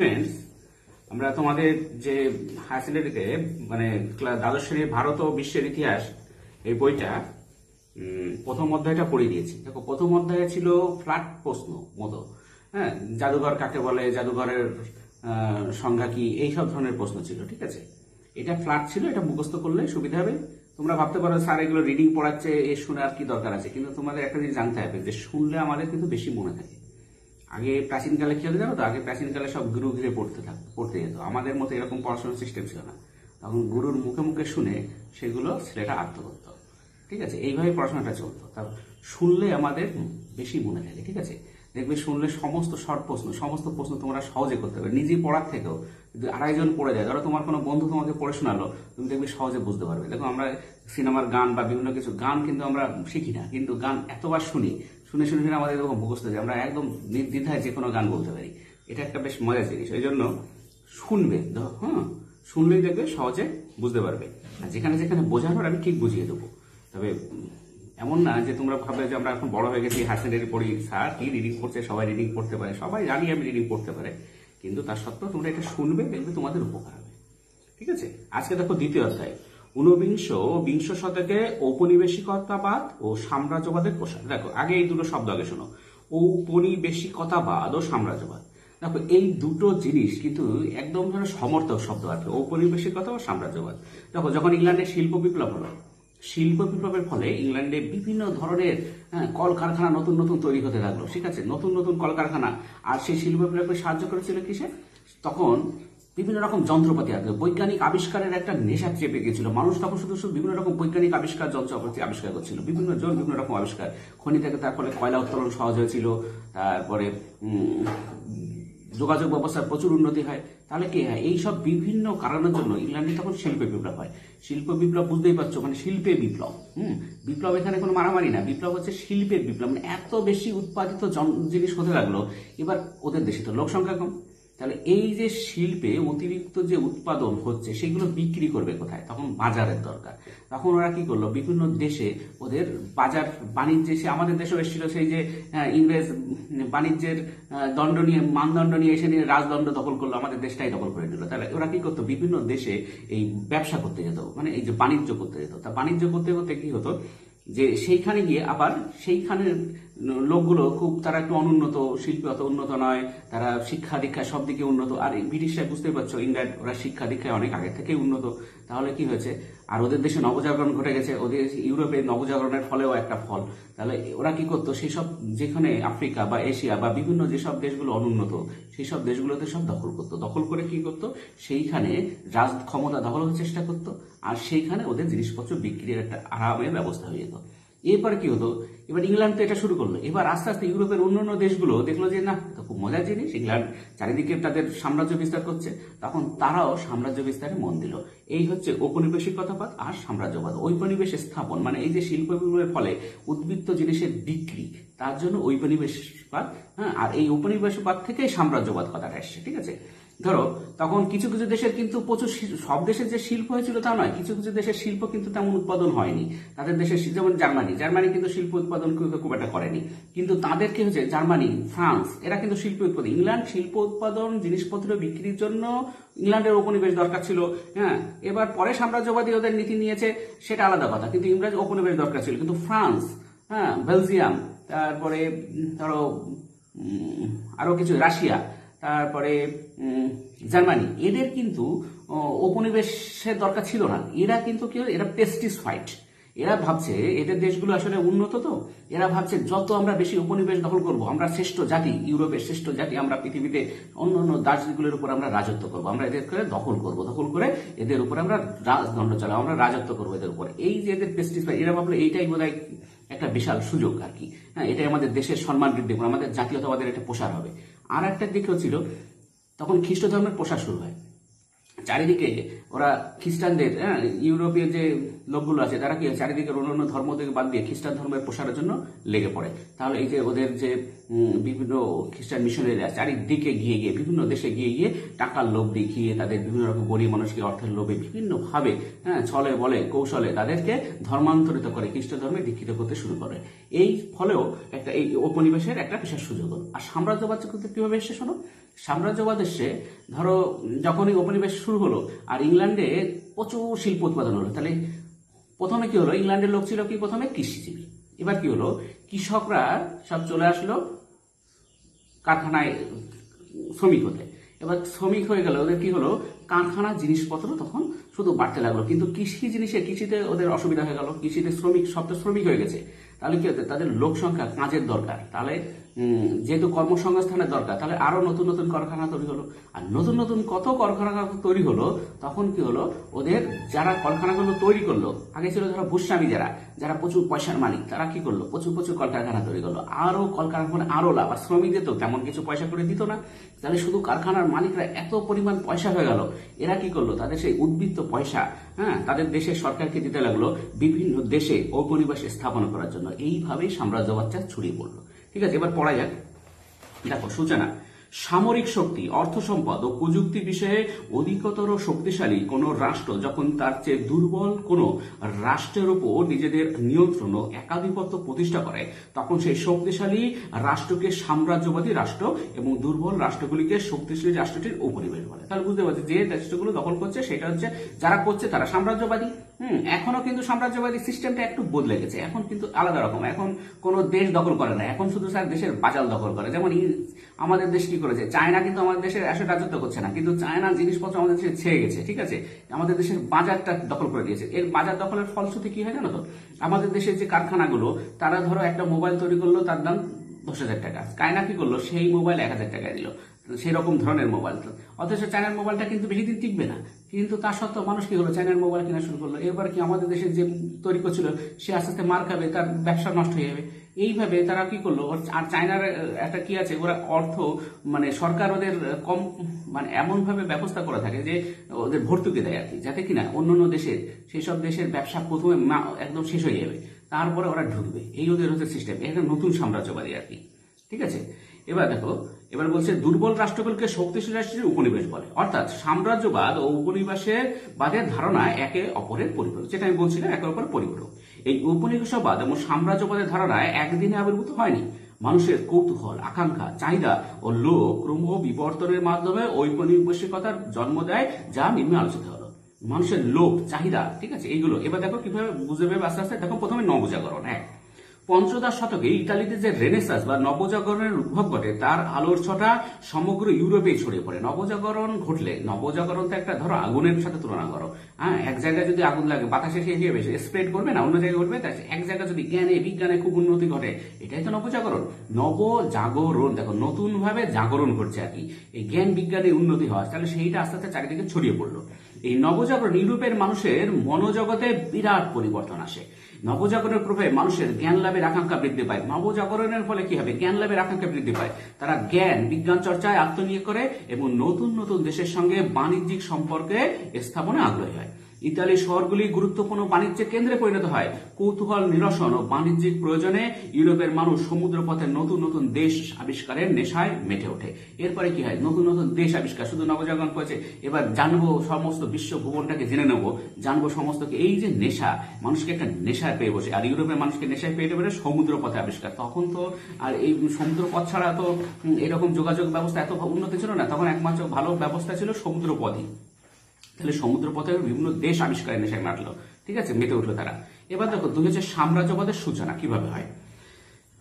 Students আমরা তোমাদের যে হায়ার সেকেন্ডারিতে মানে দ্বাদশ শ্রেণির ভারত ও বিশ্বের ইতিহাস, এই বইটা প্রথম অধ্যায়টা পড়িয়ে দিয়েছি। দেখো, প্রথম অধ্যায়ে ছিল ফ্ল্যাট প্রশ্ন মতো হ্যাঁ জাদুঘর কাকে বলে, জাদুঘরের সংজ্ঞা কি এইসব ধরনের প্রশ্ন ছিল, ঠিক আছে? এটা ফ্ল্যাট ছিল, এটা মুখস্থ করলে সুবিধা হবে। তোমরা ভাবতে পারো, স্যার এগুলো রিডিং পড়াচ্ছে, এ শুনে আর কি দরকার আছে, কিন্তু তোমাদের একটা জিনিস জানতে হবে, যে শুনলে আমাদের কিন্তু বেশি মনে থাকে। আগে প্রাচীনকালে কি হতো জানো তো? আগে প্রাচীনকালে সব গুরু ঘিরে পড়তে থাক, পড়তে যেত। আমাদের মতো এরকম পড়াশোনার সিস্টেম ছিল না। তখন গুরুর মুখে মুখে শুনে সেগুলো ছেলেটা আত্ম করতো ঠিক আছে? এইভাবে পড়াশোনাটা চলতো। তা শুনলে আমাদের বেশি মনে থাকে, ঠিক আছে? দেখবে শুনলে সমস্ত শর্ট প্রশ্ন, সমস্ত প্রশ্ন তোমরা সহজে করতে পারবে। নিজে পড়ার থেকেও যদি আড়াইজন পড়ে যায়, ধরো তোমার কোনো বন্ধু তোমাকে পড়ে শোনালো, তুমি দেখবে সহজে বুঝতে পারবে। দেখো আমরা সিনেমার গান বা বিভিন্ন কিছু, গান কিন্তু আমরা শিখি না, কিন্তু গান এতবার শুনি শুনে শুনে শুনে আমাদের এরকম মুখস্থ যায়। আমরা একদম নির্দ্বিধায় যে কোনো গান বলতে পারি। এটা একটা বেশ মজার জিনিস। এই জন্য শুনবে হ্যাঁ শুনলেই দেখবে সহজে বুঝতে পারবে। আর যেখানে যেখানে বোঝানোর আমি ঠিক বুঝিয়ে দেবো। তবে এমন না যে তোমরা ভাববে যে আমরা এখন বড় হয়ে গেছি হায়ার সেকেন্ডারি পড়ি। স্যার, কি রিডিং করছে সবাই রিডিং করতে পারে। সবাই জানি আমি রিডিং করতে পারে। কিন্তু তার সত্ত্বেও তোমরা এটা শুনবে, দেখবে তোমাদের উপকার হবে। ঠিক আছে? আজকে দেখো দ্বিতীয় অধ্যায়। ঊনবিংশ বিংশ শতকে ঔপনিবেশিকতাবাদ ও সাম্রাজ্যবাদের প্রসার। দেখো আগে এই দুটো শব্দ আগে শোনো। ঔপনিবেশিকতাবাদ ও সাম্রাজ্যবাদ। দেখো এই দুটো জিনিস কিন্তু একদম যেন সমর্থক শব্দ কি ঔপনিবেশিকতা ও সাম্রাজ্যবাদ। দেখো যখন ইংল্যান্ডে শিল্প বিপ্লব হলো শিল্প বিপ্লবের ফলে ইংল্যান্ডে বিভিন্ন ধরনের হ্যাঁ, কলকারখানা নতুন নতুন তৈরি হতে লাগল ঠিক আছে? নতুন নতুন কলকারখানা। আর সেই শিল্প বিপ্লবকে সাহায্য করেছিল কিসে? তখন বিভিন্ন রকম যন্ত্রপাতি আসবে বৈজ্ঞানিক আবিষ্কারের একটা নেশা চেপে গেছিল। মানুষ তখন শুধু শুধু বিভিন্ন রকম বৈজ্ঞানিক আবিষ্কার, যন্ত্রপাতি আবিষ্কার করছিল। বিভিন্ন জন বিভিন্ন রকম আবিষ্কার। খনি থেকে তার ফলে কয়লা উত্তোলন সহজ হয়েছিল। তারপরে যোগাযোগ ব্যবস্থার প্রচুর উন্নতি হয়। তাহলে কি হয়? এইসব বিভিন্ন কারণের জন্য ইংল্যান্ডে তখন শিল্প বিপ্লব হয়। শিল্প বিপ্লব বুঝতেই পারছ মানে শিল্পে বিপ্লব, হুম? বিপ্লব এখানে কোনো মারামারি না। বিপ্লব হচ্ছে শিল্পের বিপ্লব। মানে এত বেশি উৎপাদিত জিনিস হতে লাগল। এবার ওদের দেশে তো লোক সংখ্যা কম। তাহলে এই যে শিল্পে অতিরিক্ত যে উৎপাদন হচ্ছে, সেগুলো বিক্রি করবে কোথায়? তখন বাজারের দরকার। তখন ওরা কি করল? বিভিন্ন দেশে ওদের বাজার বাণিজ্যে, সে আমাদের দেশেও এসেছিল সেই যে ইংরেজ বাণিজ্যের দণ্ড নিয়ে, মানদণ্ড নিয়ে এসে নিয়ে রাজদণ্ড দখল করল, আমাদের দেশটাই দখল করে দিল। তাহলে ওরা কি করতো? বিভিন্ন দেশে এই ব্যবসা করতে যেত মানে এই যে বাণিজ্য করতে যেত। তা বাণিজ্য করতে করতে কি হতো? যে সেইখানে গিয়ে আবার সেইখানের লোকগুলো খুব, তারা একটু অনুন্নত শিল্পে, অত উন্নত নয়। তারা শিক্ষা দীক্ষা সব দিকে উন্নত। আর ব্রিটিশরা বুঝতেই পারছ, ইংল্যান্ড, ওরা শিক্ষা দীক্ষায় অনেক আগে থেকেই উন্নত। তাহলে কি হয়েছে? আর ওদের দেশে নবজাগরণ ঘটে গেছে। ওদের ইউরোপে নবজাগরণের ফলেও একটা ফল। তাহলে ওরা কি করতো? সেসব যেখানে আফ্রিকা বা এশিয়া বা বিভিন্ন যেসব দেশগুলো অনুন্নত সেই সব দেশগুলোতে সব দখল করতো। দখল করে কি করতো? সেইখানে রাজ ক্ষমতা দখল করার চেষ্টা করতো। আর সেইখানে ওদের জিনিসপত্র বিক্রির একটা আরামের ব্যবস্থা হয়ে যেত। এরপর কি হতো? এবার ইংল্যান্ড তো এটা শুরু করল। এবার আস্তে আস্তে ইউরোপের অন্যান্য দেশগুলো দেখল যে, না খুব মজার জিনিস। ইংল্যান্ড চারিদিকে তাদের সাম্রাজ্য বিস্তার করছে। তখন তারাও সাম্রাজ্য বিস্তারে মন দিল। এই হচ্ছে ঔপনিবেশিকতাবাদ আর সাম্রাজ্যবাদ। ঔপনিবেশ স্থাপন মানে এই যে শিল্প বিপ্লবের ফলে উদ্বৃত্ত জিনিসের বিক্রি, তার জন্য ঔপনিবেশবাদ হ্যাঁ আর এই ঔপনিবেশবাদ থেকে সাম্রাজ্যবাদ কথাটা এসছে, ঠিক আছে? ধরো, তখন কিছু কিছু দেশের কিন্তু প্রচুর সব দেশের যে শিল্প হয়েছিল তা নয়, কিছু কিছু দেশের শিল্প কিন্তু তেমন উৎপাদন হয়নি। তাদের দেশের যেমন জার্মানি জার্মানি কিন্তু শিল্প উৎপাদন খুব একটা করেনি। কিন্তু তাদের কি হচ্ছে জার্মানি, ফ্রান্স, এরা কিন্তু শিল্প উৎপাদন, ইংল্যান্ড শিল্প উৎপাদন, জিনিসপত্র বিক্রির জন্য ইংল্যান্ডের উপনিবেশ দরকার ছিল হ্যাঁ। এবার পরে সাম্রাজ্যবাদী ওদের নীতি নিয়েছে, সেটা আলাদা কথা, কিন্তু ইংরেজ উপনিবেশ দরকার ছিল। কিন্তু ফ্রান্স হ্যাঁ বেলজিয়াম, তারপরে, ধরো আরও কিছু, রাশিয়া তারপরে জার্মানি। এদের কিন্তু উপনিবেশের দরকার ছিল না। এরা কিন্তু কি এরা পেস্টিস ফাইট এরা ভাবছে, এদের দেশগুলো আসলে উন্নত তো? এরা ভাবছে, যত আমরা বেশি উপনিবেশ দখল করব, আমরা শ্রেষ্ঠ জাতি, ইউরোপের শ্রেষ্ঠ জাতি, আমরা পৃথিবীতে অন্য অন্য দাসগুলোর উপর আমরা রাজত্ব করব। আমরা এদেরকে দখল করব। দখল করে এদের উপর আমরা রাজদণ্ড চালাবো, আমরা রাজত্ব করব এদের উপরে। এই যে এদের পেস্টিস ফাইট এরা ভাবলো এইটাই বোধ একটা বিশাল সুযোগ আর কি। হ্যাঁ এটাই আমাদের দেশের সম্মান বৃদ্ধি করবে, আমাদের জাতীয়তাবাদের একটা প্রসার হবে। আর একটা দিক ছিল তখন খ্রিস্ট ধর্মের প্রসার শুরু হয়। চারিদিকে ওরা খ্রিস্টানদের হ্যাঁ, ইউরোপীয় যে লোকগুলো আছে তারা কি চারিদিকে অন্যান্য ধর্ম থেকে বাদ দিয়ে খ্রিস্টান ধর্মের প্রসারের জন্য লেগে পড়ে। তাহলে এই যে ওদের যে বিভিন্ন খ্রিস্টান মিশনারিরা চারিদিকে গিয়ে গিয়ে, বিভিন্ন দেশে গিয়ে গিয়ে টাকার লোভ দেখিয়ে তাদের বিভিন্ন রকম গরিব মানুষকে অর্থের লোভে বিভিন্ন ভাবে হ্যাঁ ছলে বলে, কৌশলে তাদেরকে ধর্মান্তরিত করে, খ্রিস্ট ধর্মে দীক্ষিত করতে শুরু করে। এই ফলেও একটা, এই উপনিবেশের একটা বিশেষ সুযোগ। হলো। আর সাম্রাজ্যবাদ কিন্তু কীভাবে এসে শোনো? সাম্রাজ্যবাদ এসে ধরো, যখনই উপনিবেশ শুরু হলো, আর ইংল্যান্ডে প্রচুর শিল্প উৎপাদন হলো, তাহলে প্রথমে কি হলো? ইংল্যান্ডের লোক ছিল কি প্রথমে? কৃষিজীবী এবার কি হলো? কৃষকরা সব চলে আসলো কারখানায় শ্রমিক হতে। এবার শ্রমিক হয়ে গেলে ওদের কি হলো? কারখানার জিনিসপত্র তখন শুধু বাড়তে লাগল। কিন্তু কৃষি জিনিসে কৃষিতে ওদের অসুবিধা হয়ে গেল। কৃষিতে শ্রমিক, সব তো শ্রমিক হয়ে গেছে। তাহলে কি হচ্ছে তাদের লোক সংখ্যা কাজের দরকার। তাহলে যেহেতু কর্মসংস্থানের দরকার, তাহলে আরও নতুন নতুন কারখানা তৈরি হলো। আর নতুন নতুন কত কারখানা তৈরি হলো, তখন কি হলো, ওদের যারা কলকারখানাগুলো তৈরি করল, আগে ছিল ধরো ভূস্বামী যারা যারা প্রচুর পয়সার মালিক, তারা কি করল, প্রচুর প্রচুর কলকারখানা তৈরি করল। আরও কলকারখানা আরও লাভ, আর শ্রমিকদের তো তেমন কিছু পয়সা করে দিত না। তাহলে শুধু কারখানার মালিকরা এত পরিমাণ পয়সা হয়ে গেল, এরা কি করল, তাদের সেই উদ্বৃত্ত পয়সা হ্যাঁ তাদের দেশের সরকারকে দিতে লাগল বিভিন্ন দেশে ঔপনিবেশ স্থাপন করার জন্য। এইভাবেই সাম্রাজ্যবাদটা ছড়িয়ে পড়ল। ঠিক আছে, এবার পড়া যাক। দেখো, সূচনা। সামরিক শক্তি, অর্থ সম্পদ ও প্রযুক্তি বিষয়ে অধিকতর শক্তিশালী কোন রাষ্ট্র যখন তার চেয়ে দুর্বল কোন রাষ্ট্রের উপর নিজেদের নিয়ন্ত্রণ ও একাধিপত্য প্রতিষ্ঠা করে, তখন সেই শক্তিশালী রাষ্ট্রকে সাম্রাজ্যবাদী রাষ্ট্র এবং দুর্বল রাষ্ট্রগুলিকে শক্তিশালী রাষ্ট্রটির উপনিবেশ বলে। তাহলে বুঝতে পারছি, যে রাষ্ট্রগুলো দখল করছে, সেটা হচ্ছে যারা করছে তারা সাম্রাজ্যবাদী। হুম, এখনও কিন্তু সাম্রাজ্যবাদী সিস্টেমটা একটু বদলে গেছে। এখন কিন্তু আলাদা রকম। এখন কোন দেশ দখল করে না। এখন শুধু স্যার দেশের বাজার দখল করে। যেমন আমাদের দেশ কি করেছে? চায়না কিন্তু আমাদের দেশের আসলে রাজত্ব করছে না। কিন্তু চায়নার জিনিসপত্র আমাদের দেশে ছেয়ে গেছে, ঠিক আছে? আমাদের দেশের বাজারটা দখল করে দিয়েছে। এর বাজার দখলের ফলশ্রুতি কি হয় জানো তো? আমাদের দেশের যে কারখানাগুলো, তারা ধরো একটা মোবাইল তৈরি করল, তার দাম দশ হাজার টাকা। চায়না কি করল? সেই মোবাইল এক হাজার টাকায় দিল। সেই রকম ধরনের মোবাইল। অথচ চায়নার মোবাইলটা কিন্তু বেশি দিন টিকবে না। কিন্তু তা সত্ত্বেও মানুষ কি হলো চায়নার মোবাইল কেনা শুরু করল। এরপর কি আমাদের দেশে যে তৈরি করছিল, সে আস্তে আস্তে মার খাবে, তার ব্যবসা নষ্ট হয়ে যাবে। এইভাবে তারা কি করল? আর চায়নার একটা কি আছে? ওরা অর্থ মানে সরকার ওদের কম মানে এমন ভাবে ব্যবস্থা করে থাকে যে ওদের ভর্তুকি দেয় আর কি, যাতে কিনা অন্য অন্য দেশের সেই সব দেশের ব্যবসা প্রথমে একদম শেষ হয়ে যাবে। তারপরে ওরা ঢুকবে। এই ওদের হচ্ছে সিস্টেম এটা নতুন সাম্রাজ্যবাদী আর কি। ঠিক আছে? এবার দেখো এবার বলছে, দুর্বল রাষ্ট্রগুলোকে শক্তিশালী রাষ্ট্রের উপনিবেশ বলে। অর্থাৎ সাম্রাজ্যবাদ ও উপনিবেশের বাদের ধারণা একে অপরের পরিপূরক, যেটা আমি বলছিলাম, একে অপর পরিপূরক। এই উপনিবেশবাদ এবং সাম্রাজ্যবাদের ধারণায় একদিনে আবির্ভূত হয়নি। মানুষের কৌতূহল, আকাঙ্ক্ষা, চাহিদা ও লোক ক্রম বিবর্তনের মাধ্যমে ঔপনিবেশিকতার জন্ম দেয়, যা নিম্নে আলোচিত হলো। মানুষের লোক চাহিদা, ঠিক আছে, এইগুলো। এবার দেখো কীভাবে বুঝে পাবে আস্তে আস্তে, দেখো প্রথমে নবজাগরণ, এক। পঞ্চদশ শতকে ইতালিতে যে রেনেসাস বা নবজাগরণের উদ্ভব ঘটে, তার আলোর ছটা সমগ্র ইউরোপে ছড়িয়ে পড়ে। নবজাগরণ ঘটলে, নবজাগরণ তো একটা, ধরো, আগুনের সাথে তুলনা করো। হ্যাঁ এক জায়গায় যদি আগুন লাগে, বাতাসে সে বেশি স্প্রেড করবে না, অন্য জায়গায় ঘটবে তাই এক জায়গায় যদি জ্ঞানে, বিজ্ঞানে খুব উন্নতি ঘটে, এটাই তো নবজাগরণ। নবজাগরণ, দেখো নতুন ভাবে জাগরণ ঘটছে আর কি। এই জ্ঞান, বিজ্ঞানে উন্নতি হয় তাহলে সেইটা আস্তে আস্তে চারিদিকে ছড়িয়ে পড়ল। এই নবজাগরণ ইউরোপের মানুষের মনোজগতে বিরাট পরিবর্তন আসে। নবজাগরণের প্রভাবে মানুষের জ্ঞান লাভের আকাঙ্ক্ষা বৃদ্ধি পায়। নবজাগরণের ফলে কি হবে? জ্ঞান লাভের আকাঙ্ক্ষা বৃদ্ধি পায়। তারা জ্ঞান, বিজ্ঞান চর্চায় আত্মনিয়োগ করে এবং নতুন নতুন দেশের সঙ্গে বাণিজ্যিক সম্পর্কে স্থাপনে আগ্রহী হয়। ইতালি শহরগুলি গুরুত্বপূর্ণ বাণিজ্যের কেন্দ্রে পরিণত হয়। কৌতূহল, নিরসন ও বাণিজ্যিক প্রয়োজনে ইউরোপের মানুষ সমুদ্র পথে নতুন নতুন দেশ আবিষ্কারের নেশায় মেটে ওঠে। এরপরে কি হয়? নতুন নতুন দেশ আবিষ্কার, শুধু নবজাগরণ করেছে। এবার জানব সমস্ত বিশ্ব ভুবনটাকে জেনে নেব। জানব সমস্ত কি- এই যে নেশা, মানুষকে একটা নেশায় পেয়ে বসে। আর ইউরোপের মানুষকে নেশায় পেয়ে পেয়ে সমুদ্র পথে আবিষ্কার। তখন তো আর এই সমুদ্র পথ ছাড়া তো এরকম যোগাযোগ ব্যবস্থা এত উন্নত ছিল না। তখন একমাত্র ভালো ব্যবস্থা ছিল সমুদ্র পথই তাহলে সমুদ্র পথে বিভিন্ন দেশ আবিষ্কারের নেশায় মারলো। ঠিক আছে? মেতে উঠল তারা। এবার দেখো, দুই হচ্ছে সাম্রাজ্যবাদের সূচনা কীভাবে হয়?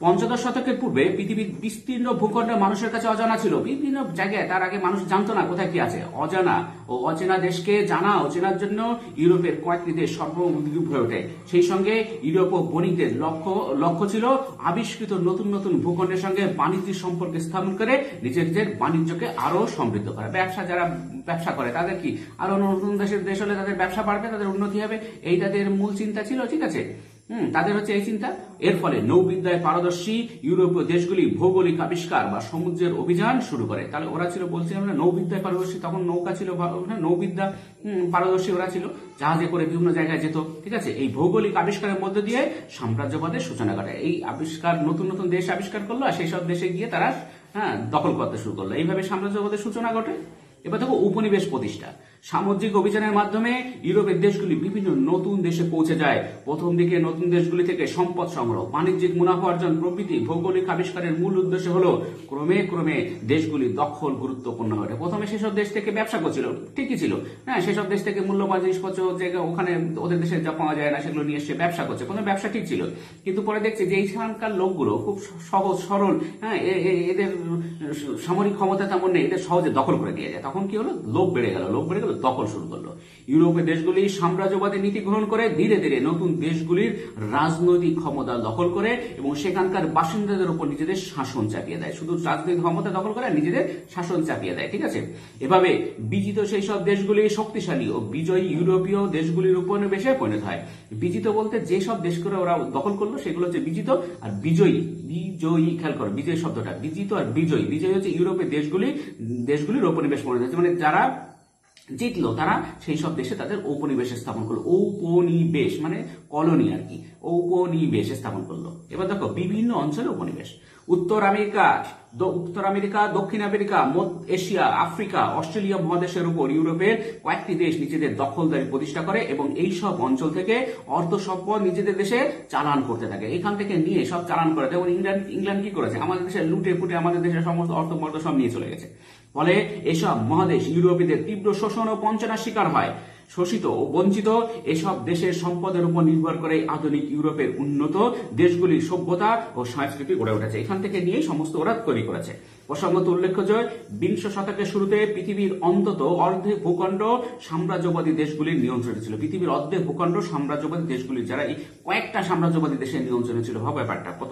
পঞ্চদশ শতকের পূর্বে পৃথিবীর বিস্তীর্ণ ভূখণ্ড মানুষের কাছে অজানা ছিল। বিভিন্ন জায়গায় তার আগে মানুষ জানতো না কোথায় কি আছে। অজানা ও অচেনা দেশকে জানা অচেনার জন্য ইউরোপের কয়েকটি দেশ সর্ব হয়ে ওঠে। সেই সঙ্গে ইউরোপ ও বণিকদের লক্ষ্য লক্ষ্য ছিল আবিষ্কৃত নতুন নতুন ভূখণ্ডের সঙ্গে বাণিজ্যিক সম্পর্ক স্থাপন করে নিজেদের বাণিজ্যকে আরও সমৃদ্ধ করা। ব্যবসা যারা ব্যবসা করে, তাদের কি আরও নতুন দেশের দেশ হলে তাদের ব্যবসা বাড়বে, তাদের উন্নতি হবে? এই তাদের মূল চিন্তা ছিল। ঠিক আছে? হুম, তাদের হচ্ছে এই চিন্তা। এর ফলে নৌবিদ্যায় পারদর্শী ইউরোপীয় দেশগুলি ভৌগোলিক আবিষ্কার বা সমুদ্রের অভিযান শুরু করে। তাহলে ওরা ছিল, বলছিলাম না, নৌবিদ্যায় পারদর্শী, তখন নৌকা ছিল নৌবিদ্যা পারদর্শী ওরা ছিল। জাহাজে করে বিভিন্ন জায়গায় যেত, ঠিক আছে? এই ভৌগোলিক আবিষ্কারের মধ্যে দিয়ে সাম্রাজ্যবাদের সূচনা ঘটে। এই আবিষ্কার, নতুন নতুন দেশ আবিষ্কার করল আর সেই সব দেশে গিয়ে তারা হ্যাঁ দখল করতে শুরু করল। এইভাবে সাম্রাজ্যবাদের সূচনা ঘটে। এবার দেখো উপনিবেশ প্রতিষ্ঠা। সামুদ্রিক অভিযানের মাধ্যমে ইউরোপের দেশগুলি বিভিন্ন নতুন দেশে পৌঁছে যায়। প্রথম দিকে নতুন দেশগুলি থেকে সম্পদ সংগ্রহ, বাণিজ্যিক মুনাফা অর্জন প্রভৃতি ভৌগোলিক আবিষ্কারের মূল উদ্দেশ্য হলো, ক্রমে ক্রমে দেশগুলি দখল গুরুত্বপূর্ণ হয়ে। প্রথমে সেসব দেশ থেকে ব্যবসা করছিল, ঠিকই ছিল। হ্যাঁ সেসব দেশ থেকে মূল্যবান জিনিসপত্র যেগুলো ওখানে ওদের দেশে যা পাওয়া যায় না, সেগুলো নিয়ে এসে ব্যবসা করছে। কোনো ব্যবসা ঠিক ছিল। কিন্তু পরে দেখছে যে এইখানকার লোকগুলো খুব সহজ, সরল হ্যাঁ এদের সামরিক ক্ষমতা তেমন নেই, এদের সহজে দখল করে দিয়ে যায়। তখন কি হলো? লোভ বেড়ে গেল, লোভ বেড়ে গেল। দখল শুরু করল। ইউরোপের দেশগুলি সাম্রাজ্যবাদী নীতি গ্রহণ করে ধীরে ধীরে নতুন দেশগুলির রাজনৈতিক ক্ষমতা দখল করে এবং সেখানকার বাসিন্দাদের উপর নিজেদের শাসন চাপিয়ে দেয়। শুধু রাজনৈতিক ক্ষমতা দখল করে, নিজেদের শাসন চাপিয়ে দেয়, ঠিক আছে? এভাবে বিজিত সেই সব দেশগুলি শক্তিশালী ও বিজয়ী ইউরোপীয় দেশগুলির উপনিবেশে পরিণত হয়। বিজিত বলতে যে সব দেশগুলো ওরা দখল করল, সেগুলো হচ্ছে বিজিত আর বিজয়ী। বিজয়ী, খেয়াল করো, বিজয়ী শব্দটা, বিজিত আর বিজয়ী। বিজয়ী হচ্ছে ইউরোপের দেশগুলি, দেশগুলির উপনিবেশ পরিণত হচ্ছে মানে যারা জিতলো তারা সেই সব দেশে তাদের ঔপনিবেশ স্থাপন করল। ঔপনিবেশ মানে কলোনি আর কি। ঔপনিবেশ স্থাপন করল। এবার দেখো, বিভিন্ন অঞ্চলে উপনিবেশ উত্তর আমেরিকা উত্তর আমেরিকা, দক্ষিণ আমেরিকা, মধ্য এশিয়া, আফ্রিকা, অস্ট্রেলিয়া মহাদেশের উপর ইউরোপের কয়েকটি দেশ নিজেদের দখলদারি প্রতিষ্ঠা করে এবং এই সব অঞ্চল থেকে অর্থ সম্পদ নিজেদের দেশে চালান করতে থাকে। এখান থেকে নিয়ে সব চালান করে যেমন ইংল্যান্ড ইংল্যান্ড কি করেছে? আমাদের দেশে লুটে ফুটে আমাদের দেশের সমস্ত অর্থ সব নিয়ে চলে গেছে। ফলে এসব মহাদেশ ইউরোপীদের তীব্র শোষণ ও বঞ্চনার শিকার হয়। শোষিত ও বঞ্চিত এসব দেশের সম্পদের উপর নির্ভর করে আধুনিক ইউরোপের উন্নত দেশগুলির সভ্যতা ও সংস্কৃতি গড়ে উঠেছে। এখান থেকে নিয়েই সমস্ত ওরা তৈরি করেছে। প্রসঙ্গত উল্লেখ্য যে, বিংশ শতকের শুরুতে পৃথিবীর অন্তত অর্ধেক ভূখণ্ড সাম্রাজ্যবাদী দেশগুলির নিয়ন্ত্রণে ছিল। পৃথিবীর অর্ধেক ভূখণ্ড সাম্রাজ্যবাদী দেশগুলির যারা এই কয়েকটা সাম্রাজ্যবাদী দেশের নিয়ন্ত্রণে ছিল। ব্যাপারটা কত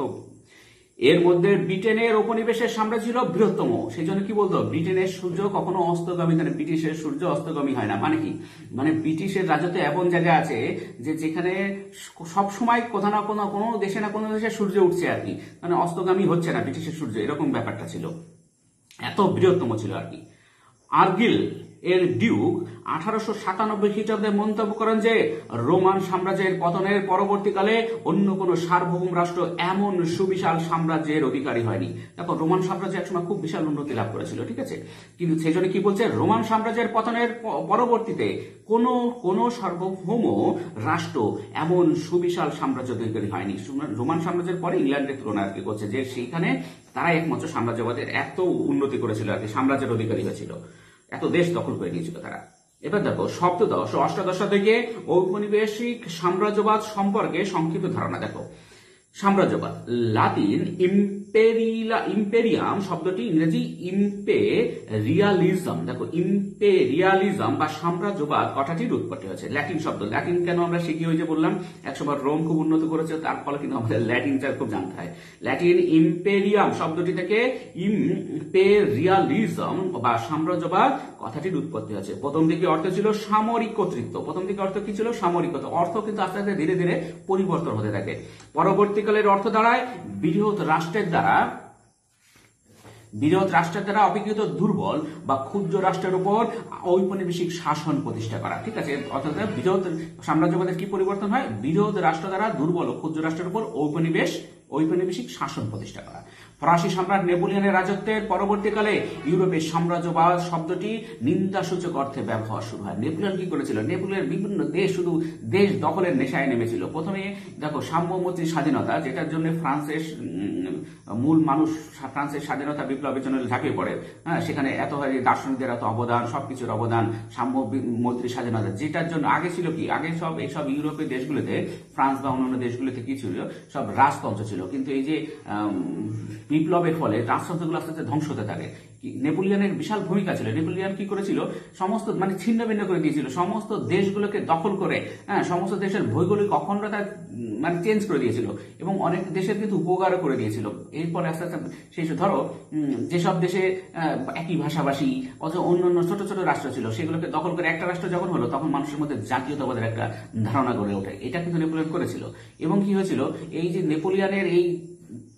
এর মধ্যে ব্রিটেনের উপনিবেশের সাম্রাজ্য ছিল বৃহত্তম। সেই জন্য কি বলতো? ব্রিটেনের সূর্য কখনো অস্তগামী মানে ব্রিটিশের সূর্য অস্তগামী হয় না। মানে কি? মানে ব্রিটিশের রাজত্ব এমন জায়গা আছে যে যেখানে সব সময় কোথাও না কোনো কোনো দেশে না কোনো দেশে সূর্য উঠছে আর কি। মানে অস্তগামী হচ্ছে না ব্রিটিশের সূর্য। এরকম ব্যাপারটা ছিল। এত বৃহত্তম ছিল আর কি। আর্গিল এর ডিউক আঠারোশো সাতানব্বই খ্রিস্টাব্দে মন্তব্য করেন যে, রোমান সাম্রাজ্যের পতনের পরবর্তীকালে অন্য কোনো সার্বভৌম রাষ্ট্র এমন সুবিশাল সাম্রাজ্যের অধিকারী হয়নি। দেখো, রোমান সাম্রাজ্য একসময় খুব বিশাল উন্নতি লাভ করেছিল, ঠিক আছে? কিন্তু সেই জন্য কি বলছে, রোমান সাম্রাজ্যের পতনের পরবর্তীতে কোন কোন সার্বভৌম রাষ্ট্র এমন সুবিশাল সাম্রাজ্য অধিকারী হয়নি। রোমান সাম্রাজ্যের পরে ইংল্যান্ডের তুলনা আর কি করছে যে, সেইখানে তারা একমাত্র সাম্রাজ্যবাদের এত উন্নতি করেছিল আর কি, সাম্রাজ্যের অধিকারী হয়েছিল। এত দেশ দখল করে নিয়েছিল তারা। এবার দেখো, সপ্তদশ, অষ্টাদশ থেকে ঔপনিবেশিক সাম্রাজ্যবাদ সম্পর্কে সংক্ষিপ্ত ধারণা দেখো। সাম্রাজ্যবাদ, লাতিন ইম্পেরিলা ইম্পেরিয়াম শব্দটি ইংরেজি ইম্পেরিয়ালিজম দেখো ইম্পেরিয়ালিজম বা সাম্রাজ্যবাদ কথাটির উৎপত্তি হয়েছে। ল্যাটিন শব্দ। ল্যাটিন কেন আমরা শিখি ওই যে বললাম? একসময় রোম খুব উন্নত করেছে, তার ফলে কিন্তু আমাদের ল্যাটিনটা খুব জানতে হয়। ল্যাটিন ইম্পেরিয়াম শব্দটি থেকে ইম্পেরিয়ালিজম বা সাম্রাজ্যবাদ কথাটির উৎপত্তি হয়েছে। প্রথম দিকে অর্থ ছিল সামরিক কর্তৃত্ব প্রথম দিকে অর্থ কি ছিল? সামরিকতা অর্থ কিন্তু আস্তে আস্তে ধীরে ধীরে পরিবর্তন হতে থাকে। পরবর্তীকালের অর্থ দাঁড়ায় বৃহৎ রাষ্ট্রের দ্বারা বিরোধ রাষ্ট্রের দ্বারা অপেক্ষিত দুর্বল বা ক্ষুদ্র রাষ্ট্রের উপর ঔপনিবেশিক শাসন প্রতিষ্ঠা করা। ঠিক আছে? অর্থাৎ বিরোধ সাম্রাজ্যবাদের কি পরিবর্তন হয়? বিরোধ রাষ্ট্র দ্বারা দুর্বল ক্ষুদ্র রাষ্ট্রের উপর ঔপনিবেশ ঔপনিবেশিক শাসন প্রতিষ্ঠা করা। ফরাসি সম্রাট নেপোলিয়নের রাজত্বের পরবর্তীকালে ইউরোপের সাম্রাজ্যবাদ শব্দটি নিন্দাসূচক অর্থে ব্যবহার শুরু হয়। নেপোলিয়ন কি করেছিল? নেপোলিয়ন বিভিন্ন দেশ, শুধু দেশ দখলের নেশায় নেমেছিল। প্রথমে, দেখো, সাম্যমৈত্রী স্বাধীনতা, যেটার জন্য ফ্রান্সের মূল মানুষ ফ্রান্সের স্বাধীনতা বিপ্লবের জন্য ঝাঁপিয়ে পড়ে। হ্যাঁ সেখানে এত হয় যে দার্শনিকদের এত অবদান, সবকিছুর অবদান সাম্য মন্ত্রী স্বাধীনতা, যেটার জন্য আগে ছিল কি? আগে সব, এইসব ইউরোপের দেশগুলোতে, ফ্রান্স বা অন্যান্য দেশগুলোতে কি ছিল? সব রাজতন্ত্র ছিল। কিন্তু এই যে বিপ্লবের ফলে রাজতন্ত্রগুলো আস্তে আস্তে ধ্বংস হতে থাকে। নেপোলিয়নের বিশাল ভূমিকা ছিল। নেপোলিয়ন কি করেছিল? সমস্ত মানে ছিন্ন ভিন্ন করে দিয়েছিল। সমস্ত দেশগুলোকে দখল করে হ্যাঁ সমস্ত দেশের ভৌগোলিক অখণ্ডতা মানে চেঞ্জ করে দিয়েছিল এবং অনেক দেশের কিন্তু উপকারও করে দিয়েছিল। এরপরে আস্তে আস্তে, সেই ধরো যেসব দেশে একই ভাষাভাষী অথবা অন্য অন্য ছোট ছোট রাষ্ট্র ছিল, সেগুলোকে দখল করে একটা রাষ্ট্র যখন হলো, তখন মানুষের মধ্যে জাতীয়তাবাদের একটা ধারণা গড়ে ওঠে। এটা কিন্তু নেপোলিয়ন করেছিল। এবং কি হয়েছিল? এই যে নেপোলিয়নের এই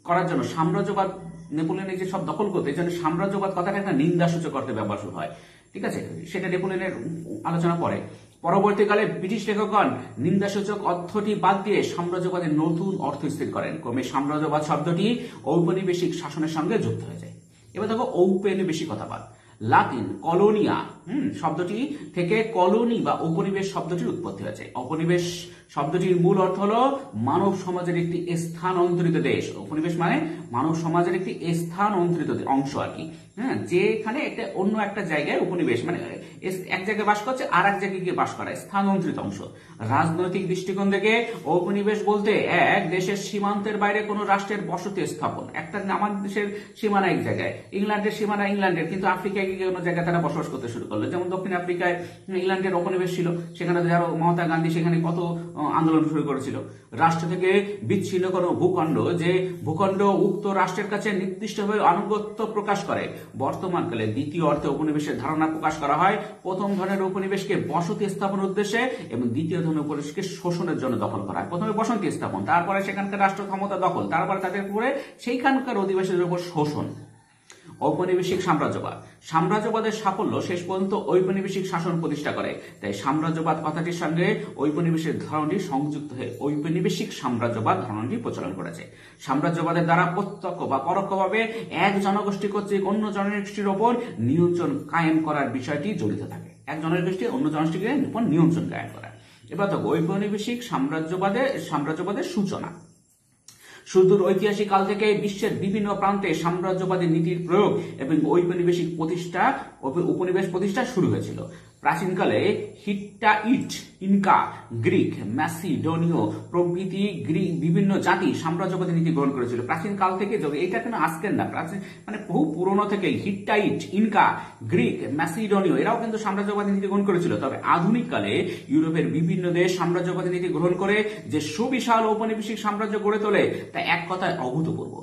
করার জন্য সাম্রাজ্যবাদ নেপোলিয়নের যে সব দখল করতে এই সাম্রাজ্যবাদ কথাটা একটা নিন্দাসূচক অর্থে ব্যবহার শুরু হয়। ঠিক আছে? সেটা নেপোলিয়নের আলোচনা পরে। পরবর্তীকালে ব্রিটিশ লেখকগণ নিন্দাসূচক অর্থটি বাদ দিয়ে সাম্রাজ্যবাদের নতুন অর্থ স্থির করেন। ক্রমে সাম্রাজ্যবাদ শব্দটি ঔপনিবেশিক শাসনের সঙ্গে যুক্ত হয়ে যায়। এবার দেখো ঔপনিবেশিক কথাবাদ লাতিন, কলোনিয়া শব্দটি থেকে কলোনি বা উপনিবেশ শব্দটির উৎপত্তি হয়েছে। উপনিবেশ শব্দটির মূল অর্থ হলো মানব সমাজের একটি স্থানান্তরিত দেশ। উপনিবেশ মানে মানব সমাজের একটি স্থানান্তরিত দে- অংশ আর কি। হ্যাঁ যেখানে একটা অন্য একটা জায়গায় উপনিবেশ মানে এক জায়গায় বাস করছে আর এক জায়গায় গিয়ে বাস করা স্থানান্তরিত অংশ। রাজনৈতিক দৃষ্টিকোণ থেকে উপনিবেশ বলতে এক দেশের সীমান্তের বাইরে কোনো রাষ্ট্রের বসতি স্থাপন। একটা আমাদের দেশের সীমানা এক জায়গায়, ইংল্যান্ডের সীমানা ইংল্যান্ডের, কিন্তু আফ্রিকায় গিয়ে কোনো জায়গায় তারা বসবাস করতে শুরু করল। যেমন দক্ষিণ আফ্রিকায় ইংল্যান্ডের উপনিবেশ ছিল, সেখানে যারা মমতা গান্ধী সেখানে কত আন্দোলন শুরু করেছিল। রাষ্ট্র থেকে বিচ্ছিন্ন কোনো ভূখণ্ড যে ভূখণ্ড উক্ত রাষ্ট্রের কাছে নির্দিষ্টভাবে আনুগত্য প্রকাশ করে, বর্তমানকালে দ্বিতীয় অর্থে উপনিবেশের ধারণা প্রকাশ করা হয়, প্রথম ধরনের উপনিবেশকে বসতি স্থাপন উদ্দেশ্যে এবং দ্বিতীয় ধরনের উপনিবেশকে শোষণের জন্য দখল করা হয়। প্রথমে বসতি স্থাপন, তারপরে সেখানকার রাষ্ট্র ক্ষমতা দখল, তারপরে তাদের উপরে সেইখানকার অধিবাসীদের উপর শোষণ। ঔপনিবেশিক সাম্রাজ্যবাদ। সাম্রাজ্যবাদের সাফল্য শেষ পর্যন্ত ঔপনিবেশিক শাসন প্রতিষ্ঠা করে। তাই সাম্রাজ্যবাদ কথাটির সঙ্গে ঔপনিবেশের ধারণটি সংযুক্ত হয়ে ঔপনিবেশিক সাম্রাজ্যবাদ ধারণটি প্রচলন করেছে। সাম্রাজ্যবাদের দ্বারা প্রত্যক্ষ বা পরোক্ষভাবে এক জনগোষ্ঠী কর্তৃক অন্য জনগোষ্ঠীর ওপর নিয়ন্ত্রণ কায়েম করার বিষয়টি জড়িত থাকে। এক জনগোষ্ঠী অন্য জনগোষ্ঠীকে নিয়ন্ত্রণ কায়েম করা। এবার দেখো, ঔপনিবেশিক সাম্রাজ্যবাদের সাম্রাজ্যবাদের সূচনা। সুদূর ঐতিহাসিক কাল থেকে বিশ্বের বিভিন্ন প্রান্তে সাম্রাজ্যবাদী নীতির প্রয়োগ এবং ঔপনিবেশিক প্রতিষ্ঠা উপ- উপনিবেশ প্রতিষ্ঠা শুরু হয়েছিল। প্রাচীনকালে হিট্টাইট, ইনকা, গ্রিক, ম্যাসিডোনীয় প্রভৃতি গ্রিক বিভিন্ন জাতি সাম্রাজ্যবাদী নীতি গ্রহণ করেছিল। প্রাচীন কাল থেকে যদি এটা কেন আজকের না? প্রাচীন মানে বহু পুরনো থেকেই হিট্টাইট, ইনকা, গ্রিক, ম্যাসিডোনীয় এরাও কিন্তু সাম্রাজ্যবাদী নীতি গ্রহণ করেছিল। তবে আধুনিক কালে ইউরোপের বিভিন্ন দেশ সাম্রাজ্যবাদী নীতি গ্রহণ করে যে সুবিশাল ঔপনিবেশিক সাম্রাজ্য গড়ে তোলে, তা এক কথায় অভূতপূর্ব।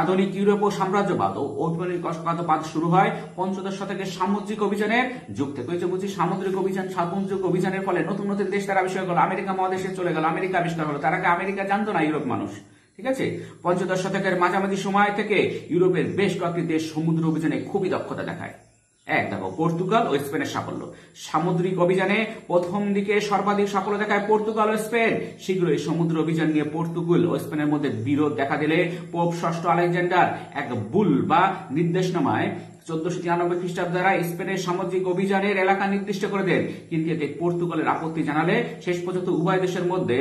আধুনিক ইউরোপ ও সাম্রাজ্যবাদ ও ঔপনিক ঔপনিবেশবাদ শুরু হয় পঞ্চদশ শতকের সামুদ্রিক অভিযানের যুগ থেকে হয়েছে বুঝি সামুদ্রিক অভিযান সামুদ্রিক অভিযানের ফলে নতুন নতুন দেশ তারা আবিষ্কার করল। আমেরিকা মহাদেশে চলে গেল, আমেরিকা আবিষ্কার হলো। তারা আমেরিকা জানতো না ইউরোপ মানুষ। ঠিক আছে? পঞ্চদশ শতকের মাঝামাঝি সময় থেকে ইউরোপের বেশ কয়েকটি দেশ সমুদ্র অভিযানে খুবই দক্ষতা দেখায়। এক, দেখো, পর্তুগাল ও স্পেনের সাফল্য। সামুদ্রিক অভিযানে প্রথম দিকে সর্বাধিক সাফল্য দেখায় পর্তুগাল ও স্পেন। শীঘ্রই সমুদ্র অভিযান নিয়ে পর্তুগাল ও স্পেনের মধ্যে বিরোধ দেখা দিলে পোপ ষষ্ঠ আলেকজান্ডার এক বুল বা নির্দেশনামায় চোদ্দশো তিরানব্বই খ্রিস্টাব্দ দ্বারা স্পেনের সামুদ্রিক অভিযানের এলাকা নির্দিষ্ট করে দেন। কিন্তু এতে পর্তুগালের আপত্তি জানালে শেষ পর্যন্ত উভয় দেশের মধ্যে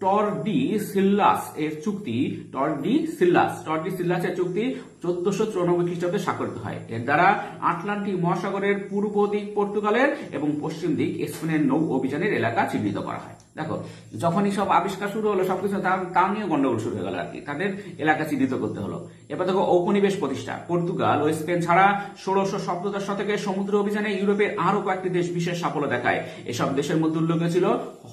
টর ডি সিল্লাস এর চুক্তি টর ডি সিল্লাস টর ডি সিল্লাসের চুক্তি চোদ্দশো চুরানব্বই খ্রিস্টাব্দে স্বাক্ষরিত হয়। এর দ্বারা আটলান্টিক মহাসাগরের পূর্ব দিক পর্তুগালের এবং পশ্চিম দিক স্পেনের নৌ অভিযানের এলাকা চিহ্নিত করা হয়। দেখো, যখনই সব আবিষ্কার শুরু হলো, সবকিছু তা- নিয়ে গন্ডগোল শুরু হয়ে গেল আর কি। তাদের এলাকা চিহ্নিত করতে হলো। এবার দেখো, ঔপনিবেশ প্রতিষ্ঠা। পর্তুগাল ও স্পেন ছাড়া ষোড়শো সপ্তদশ শতকে সমুদ্র অভিযানে ইউরোপের আরও কয়েকটি দেশ বিশেষ সাফল্য দেখায়। এসব দেশের মধ্যে উল্লেখ ছিল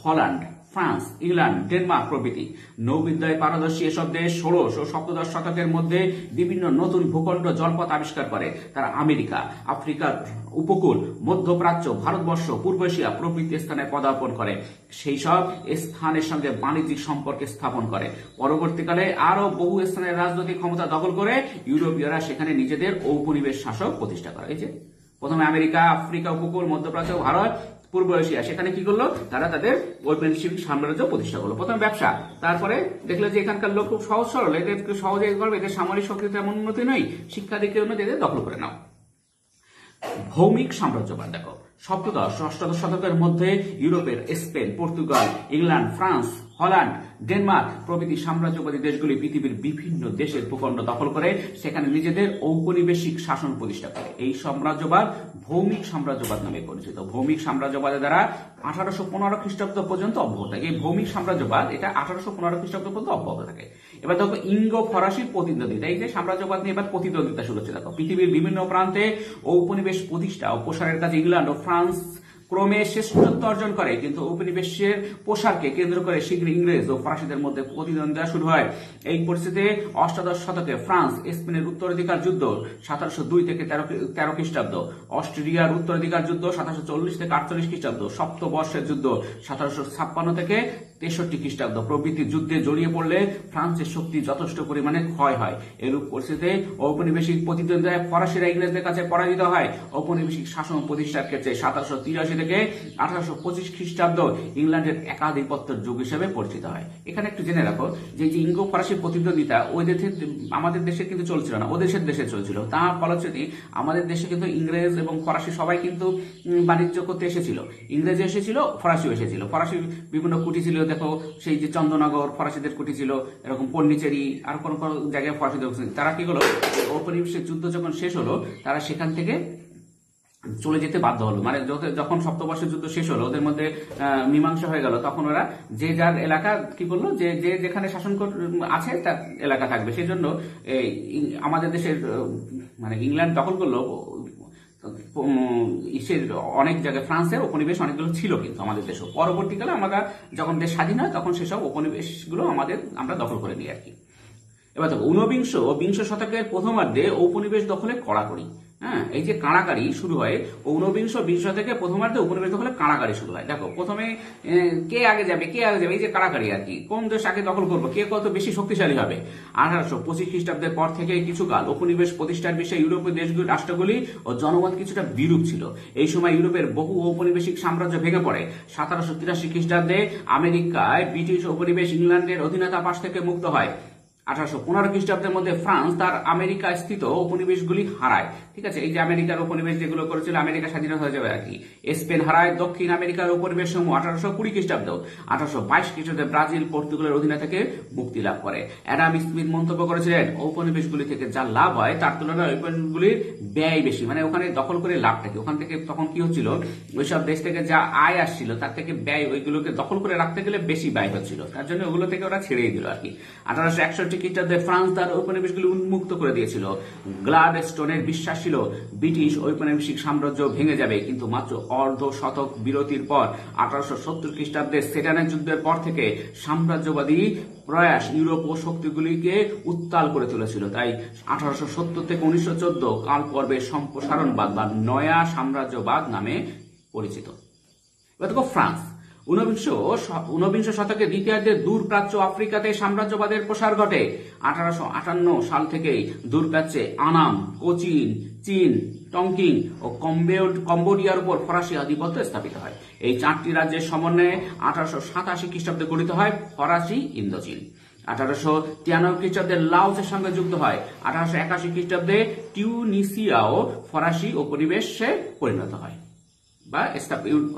হল্যান্ড। ফ্রান্স, ইংল্যান্ড, ডেনমার্ক প্রভৃতি। নৌবিদ্যায় পারদর্শী এসব দেশ ষোড়শ ও সপ্তদশ শতকের মধ্যে বিভিন্ন নতুন ভূখণ্ড জলপথ আবিষ্কার করে। তারা আমেরিকা, আফ্রিকার উপকূল, মধ্যপ্রাচ্য, ভারতবর্ষ, পূর্ব এশিয়া প্রভৃতি স্থানে পদার্পণ করে। সেই সব স্থানের সঙ্গে বাণিজ্যিক সম্পর্ক স্থাপন করে। পরবর্তীকালে আরও বহু স্থানের রাজনৈতিক ক্ষমতা দখল করে ইউরোপীয়রা সেখানে নিজেদের ঔপনিবেশ শাসক প্রতিষ্ঠা করে। এই যে, প্রথমে আমেরিকা, আফ্রিকা উপকূল, মধ্যপ্রাচ্য, ভারত পূর্ব এশিয়া। সেখানে কি করল? তারা তাদের ঔপনিবেশিক সাম্রাজ্য প্রতিষ্ঠা করল। প্রথমে ব্যবসা, তারপরে দেখল যে এখানকার লোক খুব সহজ সরল, এদের সহজে করবে, এদের সামরিক শক্তি তেমন উন্নতি নয় শিক্ষা দিকে উন্নতি এদের দখল করে নাও। ভৌমিক সাম্রাজ্যবাদ দেখো। সপ্তদশ, অষ্টাদশ শতকের মধ্যে ইউরোপের Spain, Portugal, England, France Holland, Denmark প্রভৃতি সাম্রাজ্যবাদী দেশগুলি পৃথিবীর বিভিন্ন দেশের ভূখণ্ড দখল করে, সেখানে নিজেদের ঔপনিবেশিক শাসন প্রতিষ্ঠা করে। এই সাম্রাজ্যবাদ ভৌমিক সাম্রাজ্যবাদ নামে পরিচিত। ভৌমিক সাম্রাজ্যবাদের দ্বারা আঠারোশো পনেরো খ্রিস্টাব্দ পর্যন্ত অব্যাহত থাকে। এই ভৌমিক সাম্রাজ্যবাদ, এটা আঠারোশো পনেরো খ্রিস্টাব্দ পর্যন্ত অব্যাহত থাকে। এবার দেখো, ইঙ্গ ফরাসির প্রতিদ্বন্দ্বিতা। এই যে সাম্রাজ্যবাদ নিয়ে এবার প্রতিদ্বন্দ্বিতা শুরু হচ্ছে, দেখো। পৃথিবীর বিভিন্ন প্রান্তে ঔপনিবেশ প্রতিষ্ঠা ও প্রসারের কাজে ইংল্যান্ড ও ফ্রান্স ক্রমে শ্রেষ্ঠত্ব অর্জন করে, কিন্তু উপনিবেশের প্রসারকে কেন্দ্র করে শীঘ্র ইংরেজ ও ফরাসিদের মধ্যে প্রতিদ্বন্দ্বিতা শুরু হয়। এই পরিস্থিতিতে অষ্টাদশ শতকে ফ্রান্স, স্পেনের উত্তরাধিকার যুদ্ধ সতেরোশো দুই থেকে তেরো খ্রিস্টাব্দ অস্ট্রেলিয়ার উত্তরাধিকার যুদ্ধ সতেরোশো চল্লিশ থেকে আটচল্লিশ খ্রিস্টাব্দ, সপ্তবর্ষের যুদ্ধ সতেরোশো ছাপ্পান্ন থেকে তেষট্টি খ্রিস্টাব্দ। প্রভৃতি যুদ্ধে জড়িয়ে পড়লে ফ্রান্সের শক্তি যথেষ্ট পরিমাণে ক্ষয় হয়। এরূপ পরিস্থিতিতে ঔপনিবেশিক প্রতিদ্বন্দ্বিতায় ফরাসিরা ইংরেজদের কাছে পরাজিত হয়। ঔপনিবেশিক শাসন প্রতিষ্ঠার ক্ষেত্রে সাতাশশো তিরাশি থেকে আঠারোশো পঁচিশ খ্রিস্টাব্দ ইংল্যান্ডের একাধিপত্যের যুগ হিসেবে পরিচিত হয়। এখানে একটু জেনে রাখো যে ইঙ্গ ফরাসি প্রতিদ্বন্দ্বিতা ওই দেশের আমাদের দেশে কিন্তু চলছিল না ওদেশের দেশে চলছিল। তার ফলশ্রুতি আমাদের দেশে কিন্তু ইংরেজ এবং ফরাসি সবাই কিন্তু বাণিজ্য করতে এসেছিল। ইংরেজ এসেছিল, ফরাসিও এসেছিল। ফরাসি বিভিন্ন কুটি ছিল দেখো, সেই যে চন্দ্রনগর ফরাসিদের কুটি ছিল, এরকম পন্ডিচেরি, আর কোন কোন জায়গায় ফরাসিদের তারা কি হলো ঔপনিবেশের যুদ্ধ যখন শেষ হলো, তারা সেখান থেকে চলে যেতে বাধ্য হলো। মানে যখন সপ্তবর্ষের যুদ্ধ শেষ হলো, ওদের মধ্যে মীমাংসা হয়ে গেল, তখন ওরা যে যার এলাকা কি করল, যে যে যেখানে শাসন আছে, তার এলাকা থাকবে। সেই জন্য আমাদের দেশের মানে ইংল্যান্ড দখল করল ইসের অনেক জায়গায় ফ্রান্সের উপনিবেশ অনেকগুলো ছিল কিন্তু আমাদের দেশও। পরবর্তীকালে আমরা যখন দেশ স্বাধীন হয়, তখন সেসব উপনিবেশগুলো আমাদের, আমরা দখল করে নিই আর কি। এবার দেখো, ঊনবিংশ ও বিংশ শতকের প্রথমার্ধে ঔপনিবেশ দখলে কড়াকড়ি। হ্যাঁ এই যে কাড়াকাড়ি শুরু হয়, ঊনবিংশ, বিংশ থেকে প্রথমার্ধে উপনিবেশ দখলে কাড়াকাড়ি শুরু হয়। দেখো, প্রথমে কে আগে যাবে, কে আগে যাবে, এই যে কাড়াকাড়ি আর কি। কোন দেশ আগে দখল করব? কে কত বেশি শক্তিশালী হবে? আঠারোশো পঁচিশ খ্রিস্টাব্দের পর থেকে কিছুকাল উপনিবেশ প্রতিষ্ঠার বিষয়ে ইউরোপীয় দেশগুলি রাষ্ট্রগুলি ও জনমত কিছুটা বিরূপ ছিল। এই সময় ইউরোপের বহু ঔপনিবেশিক সাম্রাজ্য ভেঙে পড়ে। সতেরোশো তিরাশি খ্রিস্টাব্দে আমেরিকায় ব্রিটিশ উপনিবেশ ইংল্যান্ডের অধীনতা পাশ থেকে মুক্ত হয়। আঠারোশো পনেরো খ্রিস্টাব্দের মধ্যে ফ্রান্স তার আমেরিকা স্থিত উপনিবেশগুলি হারায়। ঠিক আছে? এই যে আমেরিকার উপনিবেশ যেগুলো করেছিল, আমেরিকা স্বাধীনতা হয়ে যাবে আর কি। স্পেন হারায়, দক্ষিণ আমেরিকার উপনিবেশ সমূহ আঠারোশো কুড়ি খ্রিস্টাব্দ আঠারোশো বাইশ খ্রিস্টাব্দে ব্রাজিল, পর্তুগালের অধীনে থেকে মুক্তি লাভ করে। অ্যাডাম স্মিথ মন্তব্য করেছিলেন উপনিবেশগুলি থেকে যা লাভ হয়, তার তুলনায় উপনিবেশগুলির ব্যয় বেশি। মানে ওখানে দখল করে লাভটা কি? ওখান থেকে তখন কি হচ্ছিল? ওইসব দেশ থেকে যা আয় আসছিল, তার থেকে ব্যয় ওইগুলোকে দখল করে রাখতে গেলে বেশি ব্যয় হচ্ছিল। তার জন্য ওগুলো থেকে ওরা ছেড়ে দিল আর কি। আঠারোশো একষট্টি খ্রিস্টাব্দে ফ্রান্স তার উপনিবেশগুলি উন্মুক্ত করে দিয়েছিল। গ্লাড স্টোনের বিশ্বাস ছিল, ব্রিটিশ ঔপনিবেশিক সাম্রাজ্য ভেঙে যাবে, কিন্তু মাত্র অর্ধ শতক বিরতির পর আঠারোশো সত্তর খ্রিস্টাব্দে সেটানের যুদ্ধের পর থেকে সাম্রাজ্যবাদী প্রয়াস ইউরোপ ও শক্তিগুলিকে উত্তাল করে তুলেছিল। তাই আঠারোশো সত্তর থেকে উনিশশো চোদ্দ কাল পর্বে সম্প্রসারণবাদ বা নয়া সাম্রাজ্যবাদ নামে পরিচিত। এবার দেখো ফ্রান্স। ঊনবিংশ ঊনবিংশ শতকের দ্বিতীয়ার্ধে দূর প্রাচ্য আফ্রিকাতে সাম্রাজ্যবাদের প্রসার ঘটে। আঠারোশো আটান্ন সাল থেকেই দূর প্রাচ্যে আনাম, কোচিন, চীন, টংকিং ও কম্বে- কম্বোডিয়ার উপর ফরাসি আধিপত্য স্থাপিত হয়। এই চারটি রাজ্যের সমন্বয়ে আঠারোশো সাতাশি খ্রিস্টাব্দে গঠিত হয় ফরাসি ইন্দোচীন। আঠারোশো তিরানব্বই খ্রিস্টাব্দে লাওসের সঙ্গে যুক্ত হয়। আঠারোশো একাশি খ্রিস্টাব্দে টিউনিসিয়াও ফরাসি উপনিবেশে পরিণত হয়। বা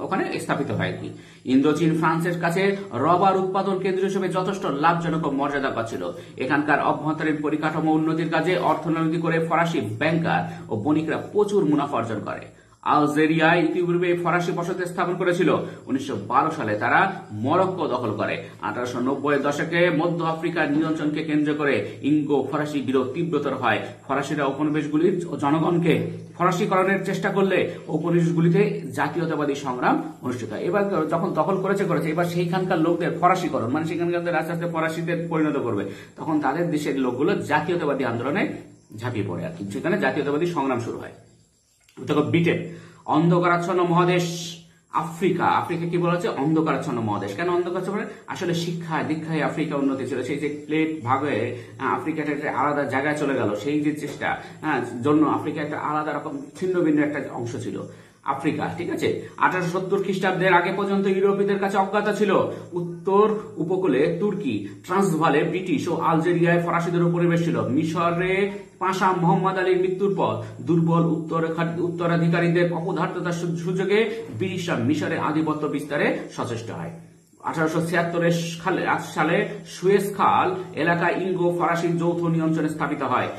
ওখানে স্থাপিত হয় কি ইন্দোচীন ফ্রান্সের কাছে রবার উৎপাদন কেন্দ্র হিসেবে যথেষ্ট লাভজনক মর্যাদা পাচ্ছিল। এখানকার অভ্যন্তরীণ পরিকাঠামো উন্নতির কাজে অর্থনৈতিক করে ফরাসি ব্যাংকার ও বণিকরা প্রচুর মুনাফা অর্জন করে। আলজেরিয়ায় ইতিপূর্বে ফরাসি বসতি স্থাপন করেছিল। উনিশশো বারো সালে তারা মরক্কো দখল করে। আঠারোশো নব্বই দশকে মধ্য আফ্রিকার নিয়ন্ত্রণকে কেন্দ্র করে ইঙ্গো ফরাসি বিরোধ তীব্রতর হয়। ফরাসিরা উপনিবেশগুলির জনগণকে ফরাসিকরণের চেষ্টা করলে উপনিবেশগুলিতে জাতীয়তাবাদী সংগ্রাম অনুষ্ঠিত হয়। এবার যখন দখল করেছে করেছে, এবার সেইখানকার লোকদের ফরাসিকরণ মানে সেখানকার আস্তে আস্তে ফরাসিদের পরিণত করবে। তখন তাদের দেশের লোকগুলো জাতীয়তাবাদী আন্দোলনে ঝাঁপিয়ে পড়ে আর কি সেখানে জাতীয়তাবাদী সংগ্রাম শুরু হয়। দেখো ব্রিটেন অন্ধকারাচ্ছন্ন মহাদেশ, আফ্রিকা আফ্রিকা কি বলা হচ্ছে? অন্ধকারাচ্ছন্ন মহাদেশ। কেন মানে? আসলে শিক্ষা দীক্ষায় আফ্রিকা উন্নতি ছিল। সেই যে প্লেট ভাগ আফ্রিকাটা একটা আলাদা জায়গায় চলে গেল, সেই যে চেষ্টা হ্যাঁ জন্য আফ্রিকা একটা আলাদা রকম ছিন্ন ভিন্ন একটা অংশ ছিল। আফ্রিকা, ঠিক আছে? আঠারোশো সত্তর খ্রিস্টাব্দের আগে পর্যন্ত ইউরোপীদের কাছে অজ্ঞাত ছিল। উত্তর উপকূলে তুর্কি, ট্রান্সভালে ব্রিটিশ ও আলজেরিয়ায় ফরাসিদের উপনিবেশ ছিল। মিশরে পাশা মোহাম্মদ আলীর মৃত্যুর পর দুর্বল উত্তরাধিকারীদের অপদার্থতার সুযোগে ব্রিটিশরা মিশরের আধিপত্য বিস্তারে সচেষ্ট হয়। আঠারোশো ছিয়াত্তরের সালে সুয়েজ খাল এলাকায় ইঙ্গো ফরাসি যৌথ নিয়ন্ত্রণে স্থাপিত হয়।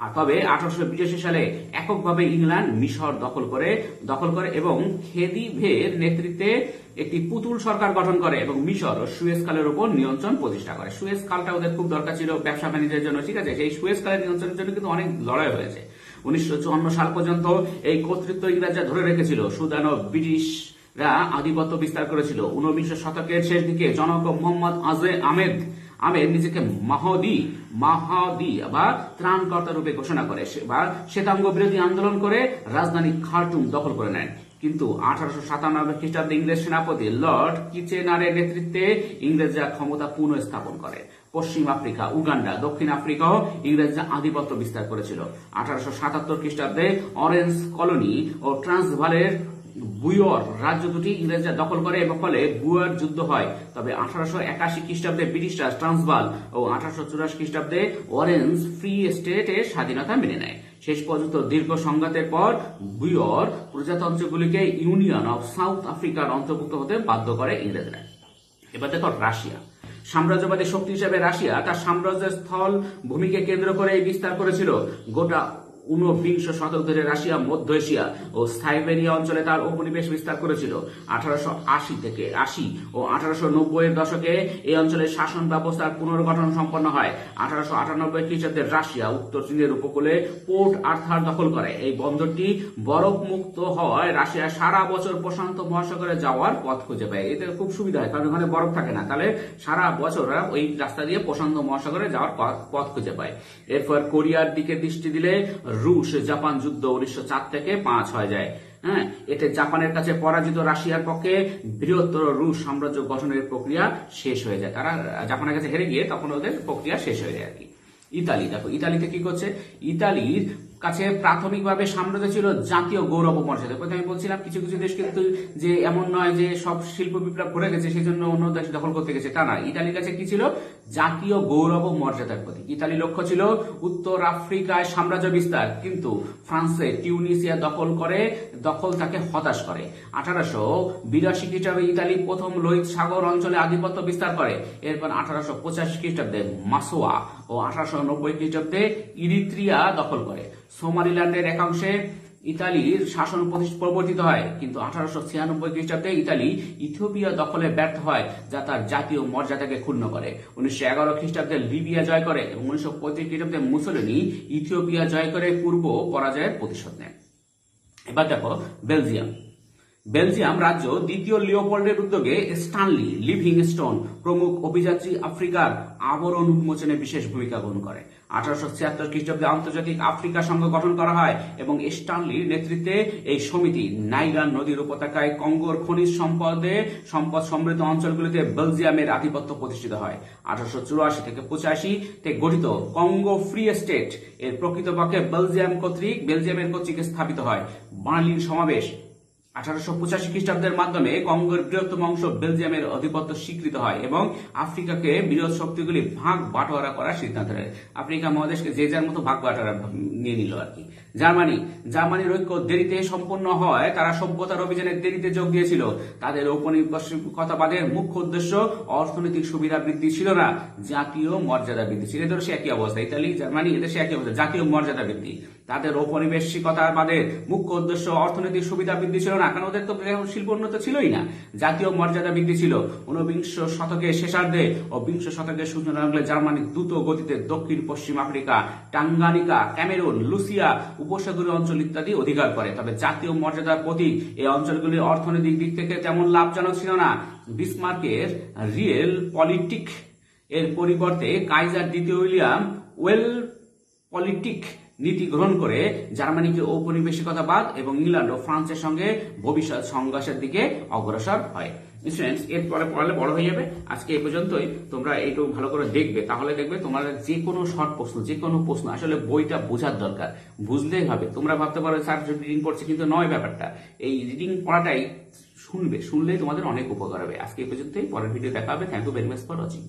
তবে আঠারোশো বিরাশি সালে এককভাবে ইংল্যান্ড মিশর দখল করে দখল করে এবং খেদি খেদিভের নেতৃত্বে একটি পুতুল সরকার গঠন করে এবং মিশর ও সুয়েজ কালের উপর নিয়ন্ত্রণ প্রতিষ্ঠা করে। সুয়েজ কালটা ওদের খুব দরকার ছিল ব্যবসা বাণিজ্যের জন্য, ঠিক আছে? সেই সুয়েজ কালের নিয়ন্ত্রণের জন্য কিন্তু অনেক লড়াই হয়েছে। উনিশশো চুয়ান্ন সাল পর্যন্ত এই কর্তৃত্ব ইংরেজরা ধরে রেখেছিল। সুদান ও ব্রিটিশরা আধিপত্য বিস্তার করেছিল। ঊনবিংশ শতকের শেষ দিকে জনক মোহাম্মদ আজে আহমেদ নিজেকে মাহদি, মাহাদি, বা ত্রাণকর্তা রূপে ঘোষণা করে বা শ্বেতাঙ্গ বিরোধী আন্দোলন করে রাজধানী খার্টুম দখল করে কিন্তু আঠারোশো সাতানব্বই খ্রিস্টাব্দে ইংরেজ সেনাপতি লর্ড কিচেনারের নেতৃত্বে ইংরেজরা ক্ষমতা পুনঃস্থাপন করে। পশ্চিম আফ্রিকা, উগান্ডা, দক্ষিণ আফ্রিকাও ইংরেজরা আধিপত্য বিস্তার করেছিল। আঠারোশো সাতাত্তর খ্রিস্টাব্দে অরেঞ্জ কলোনি ও ট্রান্সভালের বুয়র রাজ্য দুটি ইংরেজরা দখল করে এবং ফলে বুয়ার যুদ্ধ হয়। তবে আঠারোশো একাশি খ্রিস্টাব্দে ব্রিটিশরা ট্রান্সবাল ও আঠারোশো চুরাশি খ্রিস্টাব্দে অরেঞ্জ ফ্রি স্টেটের স্বাধীনতা মেনে নেয়। শেষ পর্যন্ত দীর্ঘ সংঘাতের পর বুয়র প্রজাতন্ত্রগুলিকে ইউনিয়ন অফ সাউথ আফ্রিকার অন্তর্ভুক্ত হতে বাধ্য করে ইংরেজরা। এবার দেখো রাশিয়া। সাম্রাজ্যবাদী শক্তি হিসেবে রাশিয়া তার সাম্রাজ্যের স্থল ভূমিকে কেন্দ্র করে বিস্তার করেছিল। গোটা ঊনবিংশ শতক ধরে রাশিয়া, মধ্য এশিয়া ও সাইবেরিয়া অঞ্চলে তার উপনিবেশ বিস্তার করেছিল। আঠারোশো আশি থেকে আশি ও আঠারোশো নব্বই দশকে এই অঞ্চলের শাসন ব্যবস্থার পুনর্গঠন সম্পন্ন হয়। আঠারোশো আটানব্বই খ্রিস্টাব্দে রাশিয়া উত্তর চীনের উপকূলে পোর্ট আর্থার দখল করে। এই বন্দরটি বরফ মুক্ত হওয়ায় রাশিয়া সারা বছর প্রশান্ত মহাসাগরে যাওয়ার পথ খুঁজে পায়। এতে খুব সুবিধা হয়, কারণ ওখানে বরফ থাকে না। তাহলে সারা বছর ওই রাস্তা দিয়ে প্রশান্ত মহাসাগরে যাওয়ার পথ খুঁজে পায়। এরপর কোরিয়ার দিকে দৃষ্টি দিলে রুশ জাপান যুদ্ধ উনিশশো চার থেকে পাঁচ হয়ে যায়। হ্যাঁ এতে জাপানের কাছে পরাজিত রাশিয়ার পক্ষে বৃহত্তর রুশ সাম্রাজ্য গঠনের প্রক্রিয়া শেষ হয়ে যায়। তারা জাপানের কাছে হেরে গিয়ে তখন ওদের প্রক্রিয়া শেষ হয়ে যায় আর কি। ইতালি, দেখো, ইতালিতে কি করছে? ইতালির কাছে প্রাথমিকভাবে সাম্রাজ্য ছিল জাতীয় গৌরব মর্যাদা আমি বলছিলাম কিছু কিছু দেশ কিন্তু যে এমন নয় যে সব শিল্প বিপ্লব করে গেছে সেই জন্য অন্য দেশ দখল করতে গেছে, তা না। ইতালির কাছে কি ছিল? জাতীয় গৌরব মর্যাদার প্রতি ইতালি লক্ষ্য ছিল উত্তর আফ্রিকায় সাম্রাজ্য বিস্তার, কিন্তু ফ্রান্সে টিউনিসিয়া দখল করে, দখল তাকে হতাশ করে। আঠারোশো বিরাশি খ্রিস্টাব্দে ইতালি প্রথম লোহিত সাগর অঞ্চলে আধিপত্য বিস্তার করে। এরপর আঠারোশো পঁচাশি খ্রিস্টাব্দে মাসোয়া ও আঠারোশো নব্বই খ্রিস্টাব্দে ইরিত্রিয়া দখল করে। সোমালিল্যান্ডের একাংশে ইতালির শাসন প্রবর্তিত হয়, কিন্তু আঠারোশো ছিয়ানব্বই খ্রিস্টাব্দে ইতালি ইথিওপিয়া দখলে ব্যর্থ হয়, যা তার জাতীয় মর্যাদাকে ক্ষুণ্ণ করে। উনিশশো এগারো খ্রিস্টাব্দে লিবিয়া জয় করে এবং উনিশশো পঁয়ত্রিশ খ্রিস্টাব্দে মুসলিনী ইথিওপিয়া জয় করে পূর্ব পরাজয়ের প্রতিশোধ নেয়। এবার দেখো বেলজিয়াম। বেলজিয়াম রাজ্য দ্বিতীয় লিওপোল্ডের উদ্যোগে স্টানলি, লিভিং স্টোন প্রমুখ অভিযাত্রী আফ্রিকার আবরণ উন্মোচনে বিশেষ ভূমিকা গ্রহণ করে। আঠারোশো ছিয়াত্তর খ্রিস্টাব্দে আন্তর্জাতিক আফ্রিকা সংঘ গঠন করা হয় এবং স্টানলির নেতৃত্বে এই সমিতি নাইগান নদীর উপত্যকায় কঙ্গোর খনিজ সম্পদে সম্পদ সমৃদ্ধ অঞ্চলগুলিতে বেলজিয়ামের আধিপত্য প্রতিষ্ঠিত হয়। আঠারোশো চুরাশি থেকে পঁচাশি তে গঠিত কঙ্গো ফ্রি স্টেট এর প্রকৃতপক্ষে বেলজিয়াম কর্তৃক, বেলজিয়ামের কর্তৃক স্থাপিত হয়। বার্লিন সমাবেশ আঠারোশো পঁচাশি খ্রিস্টাব্দের মাধ্যমে কঙ্গোর বৃহত্তম অংশ বেলজিয়ামের আধিপত্য স্বীকৃত হয় এবং আফ্রিকাকে বিরোধ শক্তিগুলি ভাগ বাটোয়ারা করার সিদ্ধান্ত নেয়। আফ্রিকা মহাদেশকে যে যার মতো ভাগ বাটোয়ারা নিয়ে নিল আর কি। জার্মানি, জার্মানির ঐক্য দেরিতে সম্পন্ন হয়, তারা সভ্যতার অভিযানে দেরিতে যোগ দিয়েছিল। তাদের ঔপনিবেশিকতাবাদের মুখ্য উদ্দেশ্য অর্থনৈতিক সুবিধা বৃদ্ধি ছিল না, জাতীয় মর্যাদা বৃদ্ধি। ছিল এদের সে একই অবস্থা। ইতালি, জার্মানি এদেশে একই অবস্থা, জাতীয় মর্যাদা বৃদ্ধি। তাদের ঔপনিবেশিকতাবাদের মুখ্য উদ্দেশ্য অর্থনৈতিক সুবিধা বৃদ্ধি ছিল না, কারণ ওদের তো শিল্প উন্নত ছিলই না। জাতীয় মর্যাদা বৃদ্ধি ছিল। ঊনবিংশ শতকের শেষার্ধে ও বিংশ শতকের সূচনা জার্মানি দ্রুত গতিতে দক্ষিণ পশ্চিম আফ্রিকা, টাঙ্গানিকা, ক্যামেরুন, লুসিয়া, উপসাগরীয় অঞ্চল ইত্যাদি অধিকার করে। তবে জাতীয় মর্যাদার প্রতি এই অঞ্চলগুলি অর্থনৈতিক দিক থেকে তেমন লাভজনক ছিল না। বিসমার্কের রিয়েল পলিটিক এর পরিবর্তে কাইজার দ্বিতীয় উইলিয়াম ওয়েল পলিটিক নীতি গ্রহণ করে জার্মানিকে ঔপনিবেশিকতাবাদ এবং ইংল্যান্ড ও ফ্রান্সের সঙ্গে ভবিষ্যৎ সংঘর্ষের দিকে অগ্রসর হয়। স্টুডেন্টস এরপরে পড়ালে বড় হয়ে যাবে। আজকে এই পর্যন্তই। তোমরা এইটু ভালো করে দেখবে। তাহলে দেখবে তোমার যে কোনো শর্ট প্রশ্ন যে কোনো প্রশ্ন, আসলে বইটা বোঝার দরকার। বুঝলেই হবে। তোমরা ভাবতে পারো, স্যার রিডিং পড়ছে কিন্তু নয় ব্যাপারটা। এই রিডিং পড়াটাই শুনবে। শুনলেই তোমাদের অনেক উপকার হবে। আজকে এই পর্যন্তই। পরের ভিডিও দেখা হবে। Thank you very much for watching